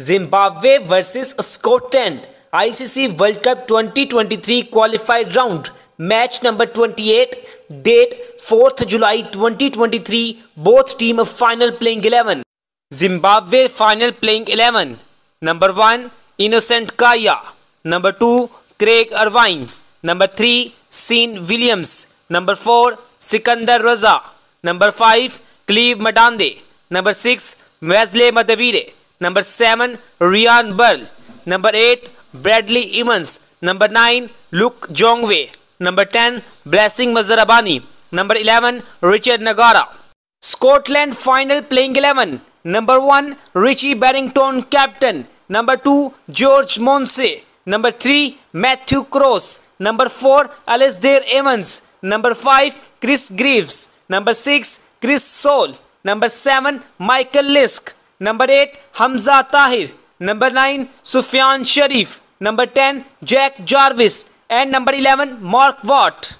Zimbabwe versus Scotland. ICC World Cup 2023 qualified round. Match number 28. Date 4th July 2023. Both team final playing 11. Zimbabwe final playing 11. Number 1 Innocent Kaia. Number 2 Craig Ervine. Number 3 Sean Williams. Number 4 Sikandar Raza. Number 5 Cleve Madande. Number 6 Wesley Madhevere. Number 7 Ryan Burl. Number 8 Bradley Evans. Number 9 Luke Jongwe. Number 10 Blessing Muzarabani. Number 11 Richard Ngarava. Scotland final playing 11. Number 1 Richie Berrington captain. Number 2 George Munsey. Number 3 Matthew Cross. Number 4 Alasdair Evans. Number 5 Chris Greaves. Number 6 Chris Sole. Number 7 Michael Leask. Number 8 Hamza Tahir. Number 9 Safyaan Sharif. Number 10 Jack Jarvis. And number 11 Mark Watt.